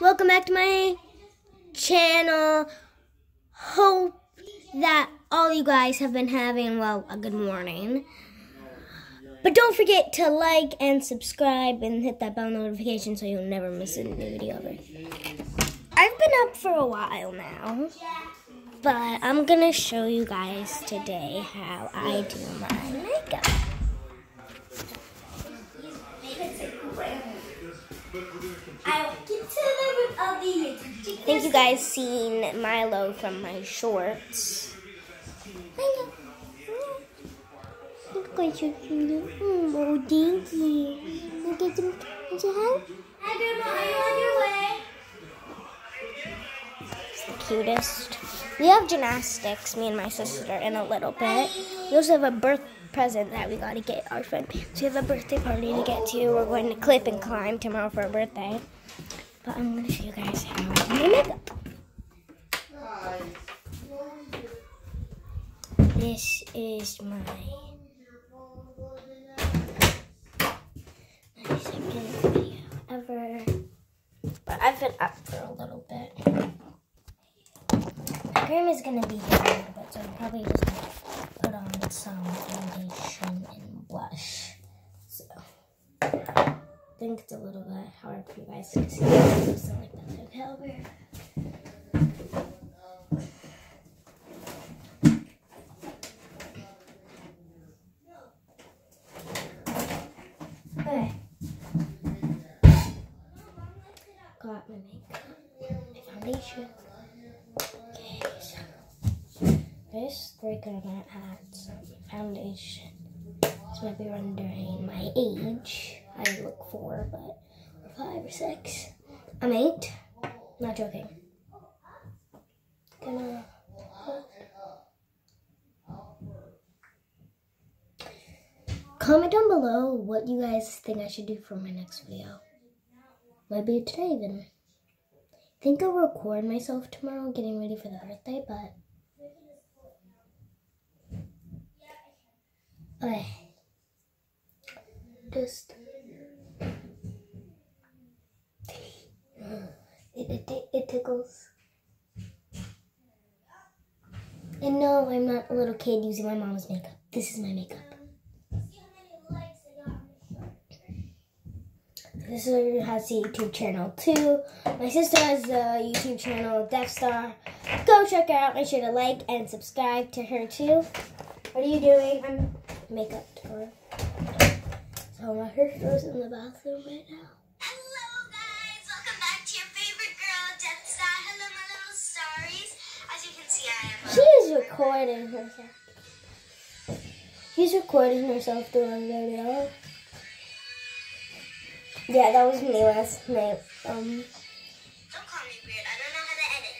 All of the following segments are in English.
welcome back to my channel. Hope that all you guys have been having, well, a good morning. But don't forget to like and subscribe and hit that bell notification so you'll never miss a new video ever. I've been up for a while now, but I'm gonna show you guys today how I do my makeup. I think you guys seen Milo from my shorts. Look at you. Hmm, oh, thank you. At them. Did you have? Hi, Grandma. Are you on your way? It's the cutest. We have gymnastics, me and my sister, in a little bit. We also have a birth present that we gotta get our friend. So we have a birthday party to get to. We're going to clip and climb tomorrow for our birthday. But I'm gonna show you guys how I do my makeup. This is my my second video ever. But I've been up for a little bit. Grandma's gonna be here bit, so I'm probably just on some foundation and blush. So I think it's a little bit hard for you guys to see. So like okay. Okay. Got my makeup, my foundation. Good matte hats, foundation. This might be rendering my age. I look four, but five or six. I'm eight. Not joking. Gonna comment down below what you guys think I should do for my next video. Might be today even. I think I'll record myself tomorrow getting ready for the birthday, but okay. Just it, it, it, tickles. And no, I'm not a little kid using my mom's makeup. This is my makeup. This sister has a YouTube channel too. My sister has a YouTube channel, Death Star. Go check her out. Make sure to like and subscribe to her too. What are you doing? I'm makeup to her. So my hair sister's in the bathroom right now. Hello, guys. Welcome back to your favorite girl, Death Star. Hello, my little starries. As you can see, I am. She is recording herself. She's recording herself doing a video. Yeah, that was me last night. Um, Don't call me weird. I don't know how to edit.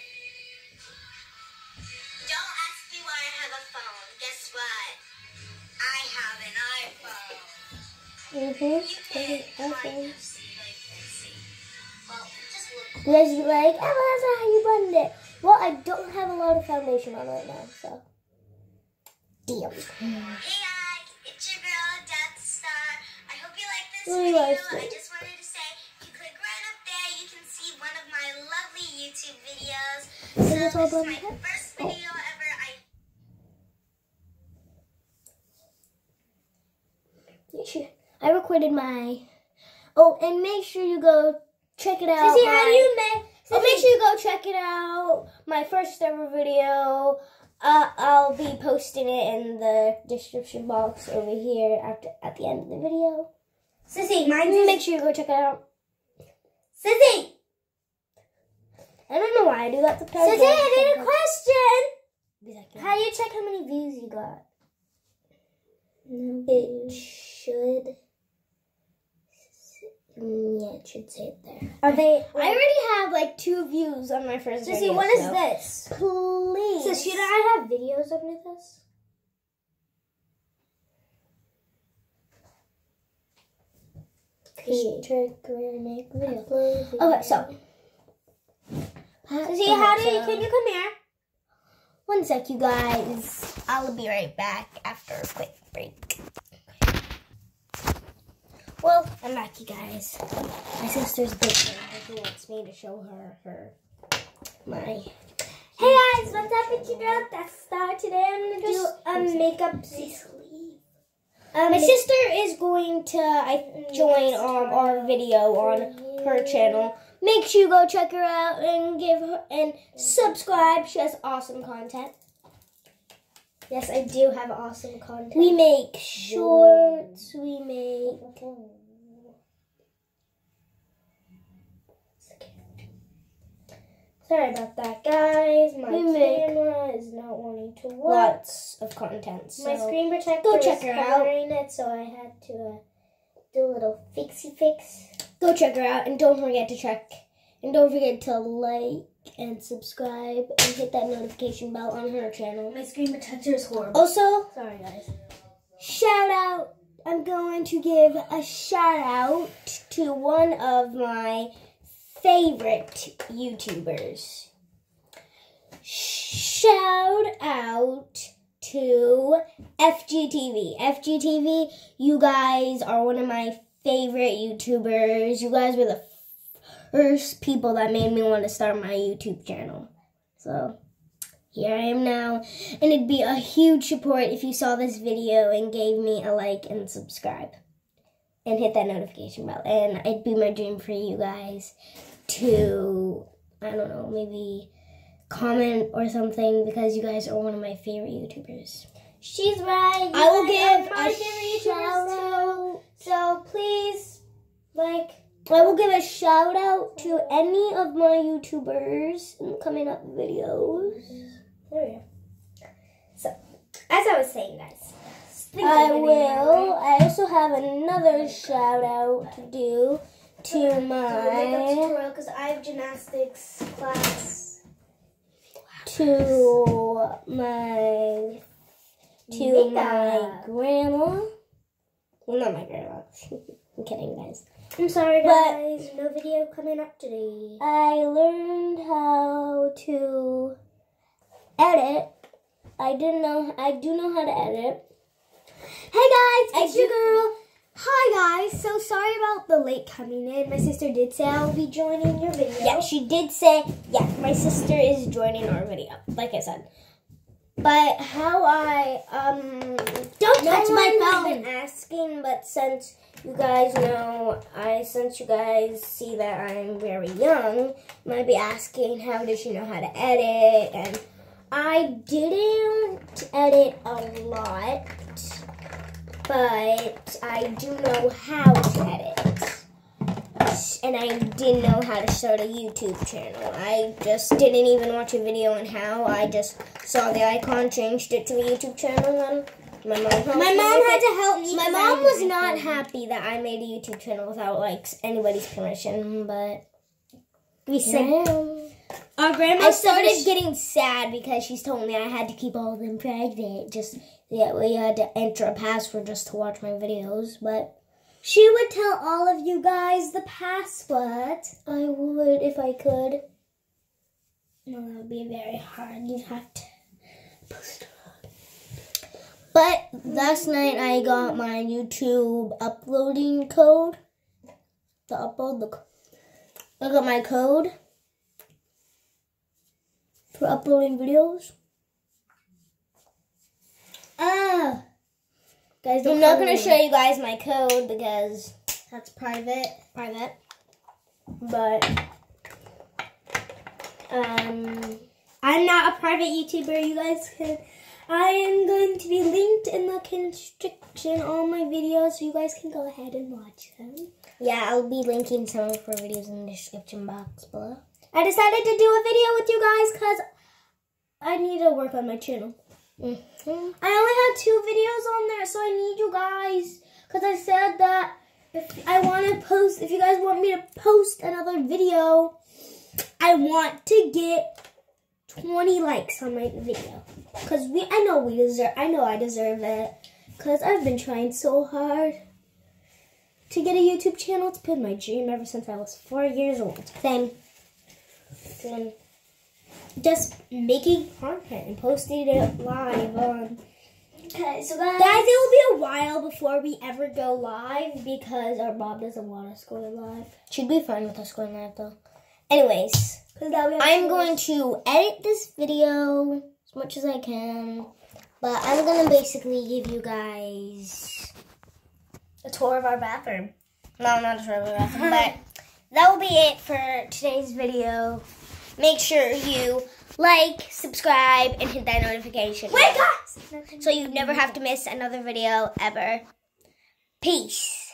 Don't ask me why I have a phone. Guess what? Mm-hmm. You can Okay. of see, like, see. Well, just look. Yes, you like, oh, that's not how you blend it. Well, I don't have a lot of foundation on right now, so. Deal. Hey guys, it's your girl Death Star. I hope you like this Oh, video. I just wanted to say, if you click right up there, you can see one of my lovely YouTube videos. So this is my first Oh. video ever. I You should. I recorded my. Oh, and make sure you go check it out. Sissy, how do you make? Oh, make sure you go check it out. My first ever video. Uh, I'll be posting it in the description box over here after at the end of the video. Sissy, mine's Make sure you go check it out. Sissy. I don't know why I do that sometimes. Sissy, I need a question. How do you check how many views you got? It should. Mm, yeah, it should say it there. Are they? I already have like two views on my first Sissy, video. what is so- this? Please. So should I have videos under this? Picture, make video. Okay, so. Sissy, how do you? Can you come here? One sec, you guys. I'll be right back after a quick break. I'm back, you guys. My sister's baking. She wants me to show her her my. Hey guys, what's up? It's your girl, Death Star. Today I'm gonna do a makeup sleeve. Um, My sister is going to I join um, our video on her channel. Make sure you go check her out and give her and subscribe. She has awesome content. yes, I do have awesome content. We make shorts. We make. Sorry about that, guys. My We camera is not wanting to work. Lots of content. So. My screen protector go check is her out. covering it, so I had to uh, do a little fixie fix. go check her out and don't forget to check and don't forget to like and subscribe and hit that notification bell on her channel. My screen protector is horrible. Also, Sorry, guys. shout out I'm going to give a shout out to one of my favorite YouTubers. Shout out to FGTV. FGTV, you guys are one of my favorite YouTubers. You guys were the first people that made me want to start my YouTube channel. So, here I am now. And it'd be a huge support if you saw this video and gave me a like and subscribe. And hit that notification bell. And it'd be my dream for you guys to, I don't know, maybe comment or something because you guys are one of my favorite YouTubers. She's right. I will give a shout out. So please, like, I will give a shout out to any of my YouTubers in the coming up videos. there we go. So, as I was saying, guys. I will. I also have another shout out to do to Do a makeup my tutorial because I have gymnastics class. to my to my grandma. Well, not my grandma. I'm kidding, guys. I'm sorry, But- guys. no video coming up today. I learned how to edit. I didn't know. I do know how to edit. Hey guys, it's your girl. Hi guys, so sorry about the late coming in. My sister did say I'll be joining your video. Yeah, she did say, yeah, my sister is joining our video, like I said. But how I, um, Don't no touch my phone. been asking, but since you guys know, I, since you guys see that I'm very young, might be asking how does she know how to edit, and I didn't edit a lot, but I do know how to edit and I didn't know how to start a YouTube channel. I just didn't even watch a video on how. I just saw the icon, changed it to a YouTube channel, and my mom helped My mom had it. to help me. My mom was not happy that I made a YouTube channel without like anybody's permission, but We said. Our grandma I started said- getting sad because she's told me I had to keep all of them private. Just yeah, we had to enter a password just to watch my videos, but. she would tell all of you guys the password. I would if I could. No, that would be very hard. You'd have to post it. But last night I got my YouTube uploading code. The upload the. I got my code for uploading videos. Oh, guys, I'm not gonna show you guys my code because That's private. private. But um, I'm not a private YouTuber. You guys can. I am going to be linked in the description on my videos, so you guys can go ahead and watch them. yeah, I'll be linking some of her videos in the description box below. I decided to do a video with you guys because I need to work on my channel. hmm I only have two videos on there, so I need you guys because I said that if I want to post, if you guys want me to post another video, I want to get 20 likes on my video because we, I know we deserve, I know I deserve it because I've been trying so hard to get a YouTube channel. It's been my dream ever since I was four years old. Same. And just making content and posting it live on Okay, so guys, guys, it will be a while before we ever go live because our mom doesn't want us going live. She'd be fine with us going live though. Anyways, Cause now we have I'm going to edit this video as much as I can. But I'm gonna basically give you guys a tour of our bathroom. no, not a regular bathroom, but that will be it for today's video. Make sure you like, subscribe, and hit that notification Wait, guys. so you never have to miss another video ever. Peace.